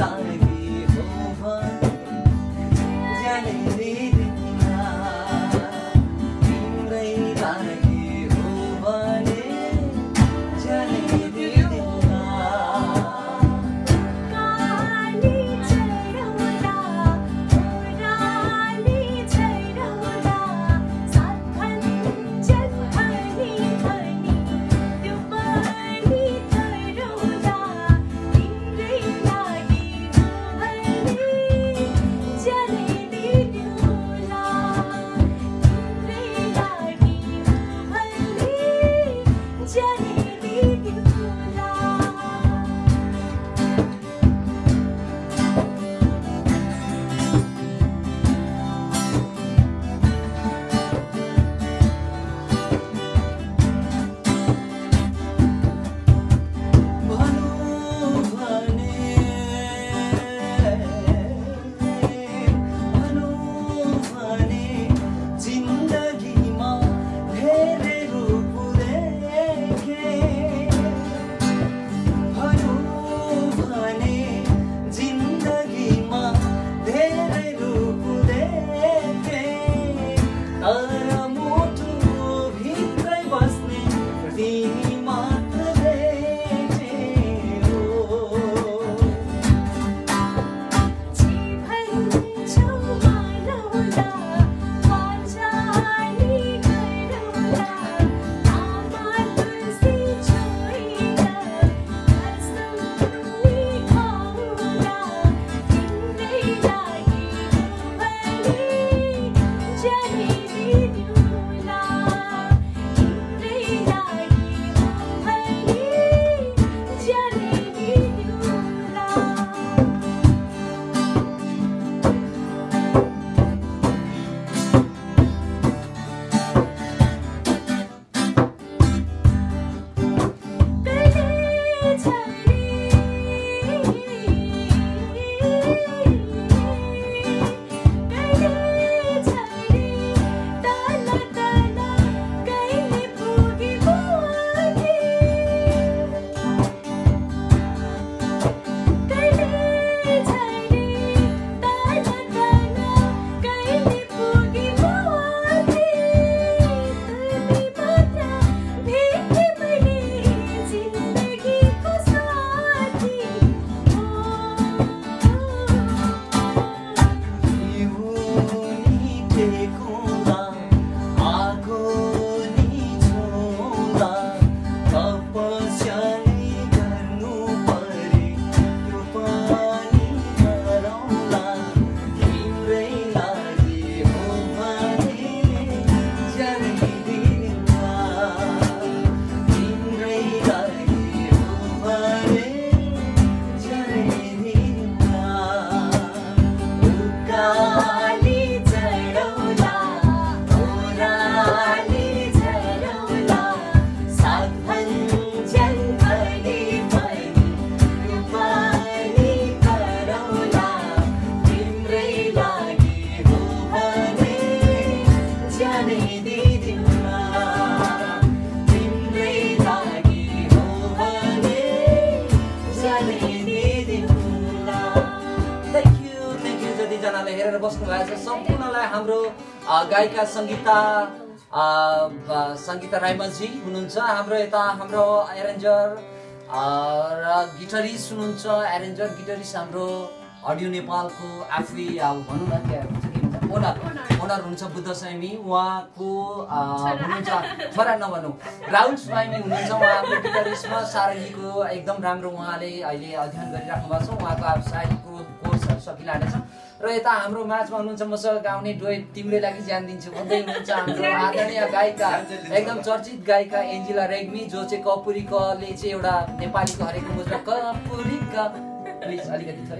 짠 गरेर बस्नु भएको छ। सम्पूर्णलाई हाम्रो गायिका सङ्गीता सङ्गीता राइमाजी हुनुहुन्छ। हाम्रो यता हाम्रो एरेन्जर र गिटारिस्ट हुनुहुन्छ। एरेन्जर गिटारिस्ट हाम्रो अडियो नेपालको आफै अब भनौँ न भन्छ ओनर। ओनर हुनुहुन्छ बुद्ध स्वामी। उहाँको हुनुहुन्छ। छोरा नभनौँ। राहुल स्वामी हुनुहुन्छ उहाँ हाम्रो गिटारिस्टमा। सारङ्गीको एकदम राम्रो उहाँले अहिले अध्ययन गरिराख्नु भएको छ। उहाँको अब साहित्यको कोर्सहरू सकिरहेको छ र यता हाम्रो माझमा हुनुहुन्छ मसँग गाउने डोय तिम्रे लागि ज्यान दिन्छु। भन्दै हुनुहुन्छ हाम्रो आदरणीय गायिका एकदम चर्चित गायिका एन्जिला रेग्मी जो चाहिँ कपुरी कले चाहिँ एउटा नेपालीको हरेको कपुरी क प्लिज अलिकति छ।